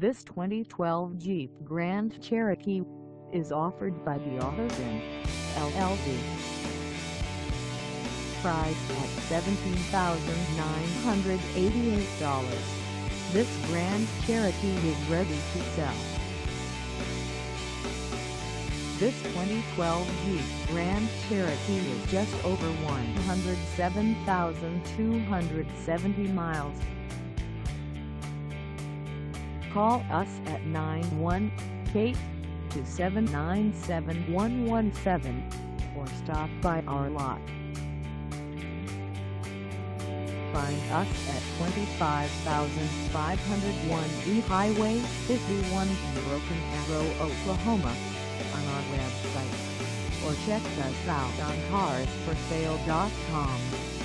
This 2012 Jeep Grand Cherokee is offered by the Auto Bin LLC. Price at $17,988. This Grand Cherokee is ready to sell. This 2012 Jeep Grand Cherokee is just over 107,270 miles. Call us at 918-279-7117 or stop by our lot. Find us at 25501 E Highway 51 in Broken Arrow, Oklahoma on our website or check us out on carsforsale.com.